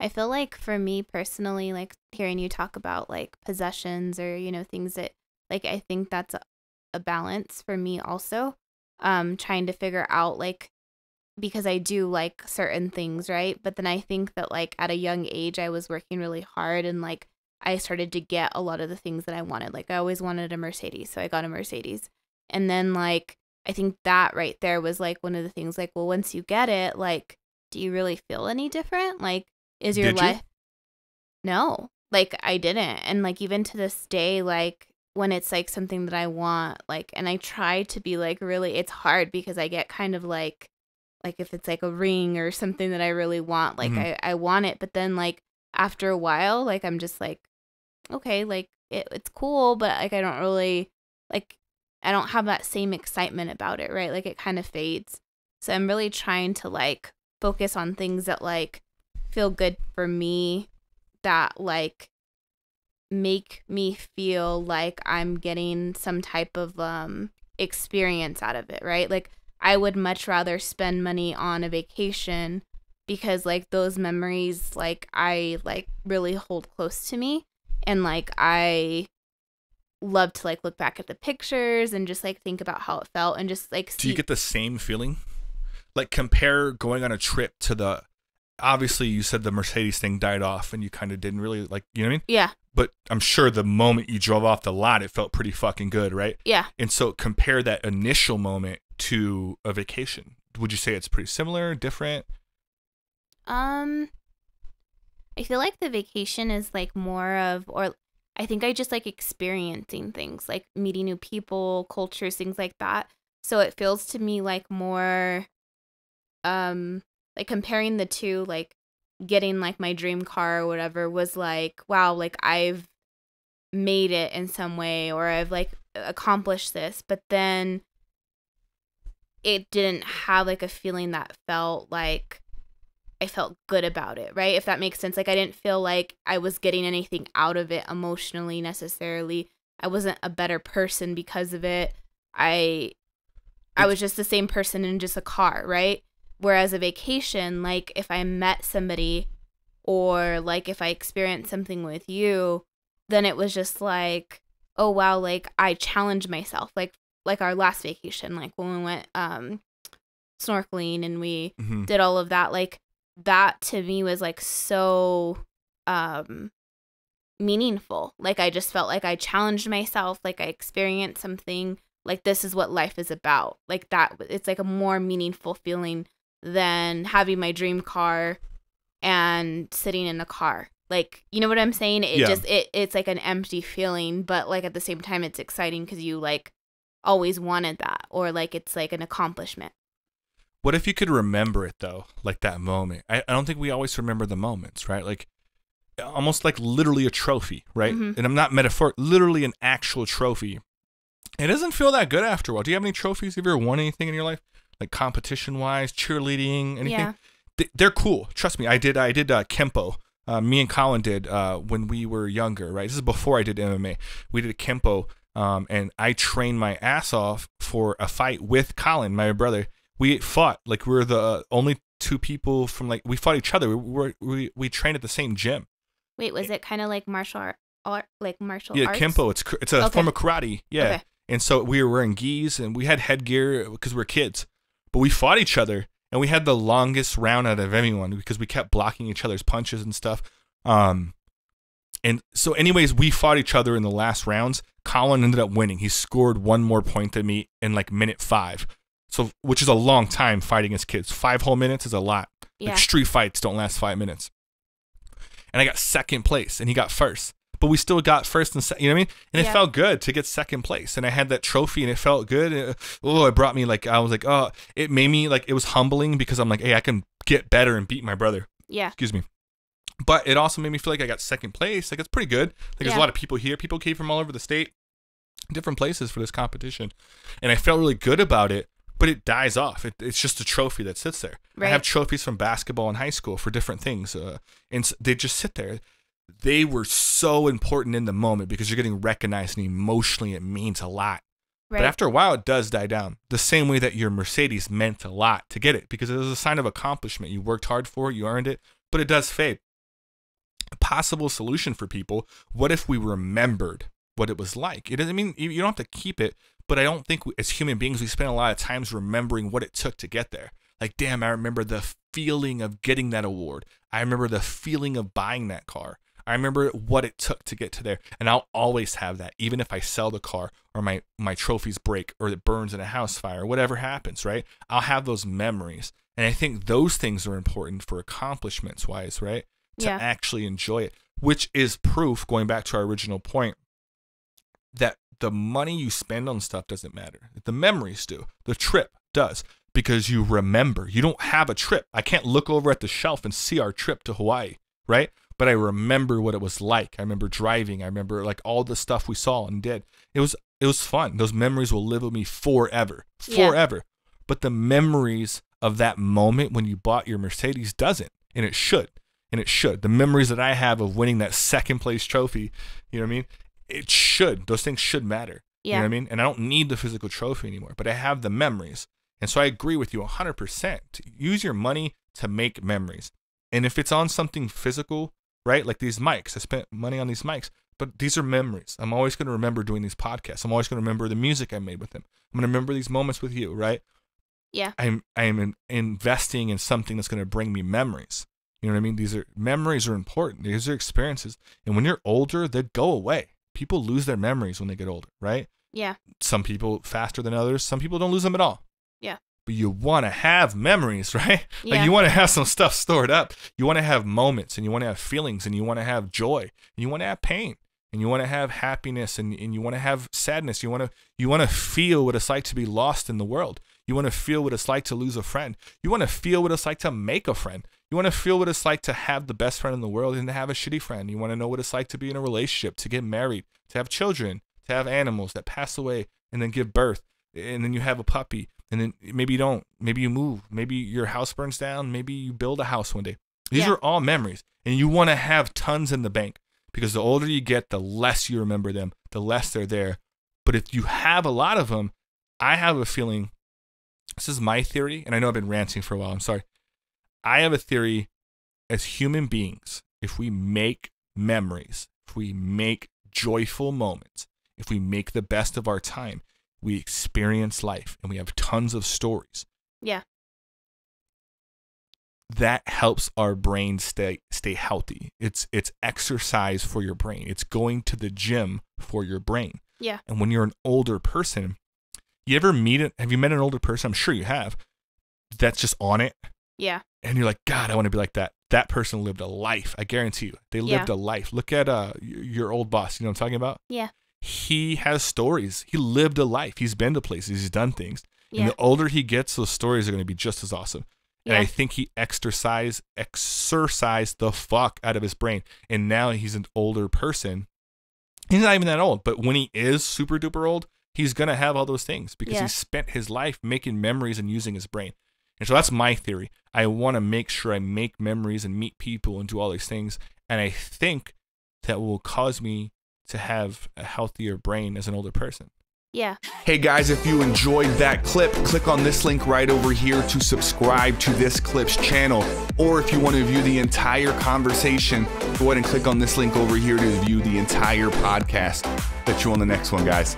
I feel like for me personally, like hearing you talk about like possessions or, you know, things that like I think that's a, a balance for me also. Um, trying to figure out like because I do like certain things, right? But then I think that like at a young age I was working really hard and like I started to get a lot of the things that I wanted. Like I always wanted a Mercedes, so I got a Mercedes. And then like I think that right there was like one of the things like well once you get it, like do you really feel any different? Like is your Did you? life No. Like I didn't. And like even to this day like when it's like something that I want, like and I try to be like really it's hard because I get kind of like like if it's like a ring or something that I really want, like Mhm. I I want it, but then like after a while, like I'm just like okay, like it, it's cool, but like I don't really like I don't have that same excitement about it, right? Like it kind of fades. So I'm really trying to like focus on things that like feel good for me that like make me feel like I'm getting some type of um experience out of it, right? Like I would much rather spend money on a vacation because like those memories like I like really hold close to me and like I love to like look back at the pictures and just like think about how it felt and just like Do you get the same feeling? Like compare going on a trip to the obviously you said the Mercedes thing died off and you kind of didn't really like, you know what I mean? yeah But I'm sure the moment you drove off the lot it felt pretty fucking good, right? yeah And so compare that initial moment to a vacation. Would you say it's pretty similar, different? Um, I feel like the vacation is like more of, or I think I just like experiencing things, like meeting new people, cultures, things like that. So it feels to me like more, um, like comparing the two, like getting like my dream car or whatever was like, wow, like I've made it in some way or I've like accomplished this, but then it didn't have like a feeling that felt like I felt good about it, right? If that makes sense. Like I didn't feel like I was getting anything out of it emotionally necessarily. I wasn't a better person because of it. I I was just the same person in just a car, right? Whereas a vacation, like if I met somebody or like if I experienced something with you, then it was just like, oh wow, like I challenged myself. Like like our last vacation, like when we went um snorkeling and we hmm did all of that like that to me was like so um meaningful like i just felt like i challenged myself like i experienced something like this is what life is about like that it's like a more meaningful feeling than having my dream car and sitting in a car like you know what i'm saying it Yeah. just it it's like an empty feeling but like at the same time it's exciting because you like always wanted that or like it's like an accomplishment What if you could remember it though, like that moment? I, I don't think we always remember the moments, right? Like almost like literally a trophy, right? Mhm. And I'm not metaphor, literally an actual trophy. It doesn't feel that good after a while. Do you have any trophies? Have you ever won anything in your life, like competition wise, cheerleading, anything? Yeah. They- They're cool. Trust me. I did. I did uh, kempo. Uh, me and Colin did uh, when we were younger, right? This is before I did MMA. We did kempo, um, and I trained my ass off for a fight with Colin, my brother. We fought like we were the only two people from like we fought each other. We were, we we trained at the same gym. Wait, was it kind of like martial art, art like martial Yeah, arts? kempo. It's it's a Okay. form of karate. Yeah, Okay. and so we were wearing gis and we had headgear because we are kids, but we fought each other and we had the longest round out of anyone because we kept blocking each other's punches and stuff. Um, and so anyways, we fought each other in the last rounds. Colin ended up winning. He scored one more point than me in like minute five. So, which is a long time fighting as kids. Five whole minutes is a lot. Yeah. Like street fights don't last five minutes. And I got second place, and he got first. But we still got first and second. You know what I mean? And it felt good to get second place. And I had that trophy, and it felt good. And, uh, oh, it brought me like I was like, oh, it made me like it was humbling because I'm like, hey, I can get better and beat my brother. Yeah. Excuse me. But it also made me feel like I got second place. Like it's pretty good. Like there's a lot of people here. People came from all over the state, different places for this competition, and I felt really good about it. But it dies off. It, it's just a trophy that sits there. Right. I have trophies from basketball in high school for different things, uh, and they just sit there. They were so important in the moment because you're getting recognized and emotionally it means a lot. Right. But after a while, it does die down. The same way that your Mercedes meant a lot to get it because it was a sign of accomplishment. You worked hard for it, you earned it, but it does fade. A possible solution for people what if we remembered what it was like? It doesn't mean you don't have to keep it, but I don't think we, as human beings, we spend a lot of times remembering what it took to get there. Like, damn, I remember the feeling of getting that award. I remember the feeling of buying that car. I remember what it took to get to there, and I'll always have that, even if I sell the car or my my trophies break or it burns in a house fire, whatever happens, right? I'll have those memories, and I think those things are important for accomplishments wise, right? To Yeah. actually enjoy it, which is proof, going back to our original point, that the money you spend on stuff doesn't matter. The memories do. The trip does because you remember. You don't have a trip. I can't look over at the shelf and see our trip to Hawaii, right? But I remember what it was like. I remember driving. I remember like all the stuff we saw and did. It was it was fun. Those memories will live with me forever. Yeah. Forever. But the memories of that moment when you bought your Mercedes doesn't. And it should. And it should. The memories that I have of winning that second place trophy, you know what I mean? It should. Those things should matter. Yeah. You know what I mean? And I don't need the physical trophy anymore, but I have the memories. And so I agree with you 100%. Use your money to make memories. And if it's on something physical, right? Like these mics, I spent money on these mics, but these are memories. I'm always going to remember doing these podcasts. I'm always going to remember the music I made with them. I'm going to remember these moments with you, right? Yeah. I'm I'm in, investing in something that's going to bring me memories. You know what I mean? These are memories are important. These are experiences. And when you're older, they go away. People lose their memories when they get older, right? Yeah. some people faster than others. Some people don't lose them at all. Yeah. But you want to have memories, right? Like you want to have some stuff stored up. You want to have moments and you want to have feelings and you want to have joy and you want to have pain and you want to have happiness and, and you want to have sadness. You want to you want to feel what it's like to be lost in the world. You want to feel what it's like to lose a friend. You want to feel what it's like to make a friend. You want to feel what it's like to have the best friend in the world and to have a shitty friend. You want to know what it's like to be in a relationship, to get married, to have children, to have animals that pass away and then give birth. And then you have a puppy. And then maybe you don't. Maybe you move. Maybe your house burns down. Maybe you build a house one day. These Yeah. are all memories. And you want to have tons in the bank because the older you get, the less you remember them, the less they're there. But if you have a lot of them, I have a feeling this is my theory, and I know I've been ranting for a while. I'm sorry. I have a theory as human beings, if we make memories, if we make joyful moments, if we make the best of our time, we experience life and we have tons of stories. Yeah. That helps our brain stay stay healthy. It's it's exercise for your brain. It's going to the gym for your brain. Yeah. And when you're an older person, you ever meet it? Have you met an older person? I'm sure you have. That's just on it Yeah. and you're like, God, I want to be like that. That person lived a life. I guarantee you, they lived Yeah. a life. Look at uh your old boss. You know what I'm talking about? Yeah. He has stories. He lived a life. He's been to places. He's done things. Yeah. And the older he gets, those stories are going to be just as awesome. And I think he exercise exercised the fuck out of his brain. And now he's an older person. He's not even that old, but when he is super duper old, he's gonna have all those things because Yeah. he spent his life making memories and using his brain. And so that's my theory. I want to make sure I make memories and meet people and do all these things. And I think that will cause me to have a healthier brain as an older person. Yeah. Hey guys, if you enjoyed that clip, click on this link right over here to subscribe to this clip's channel. Or if you want to view the entire conversation, go ahead and click on this link over here to view the entire podcast. Bet you on the next one, guys.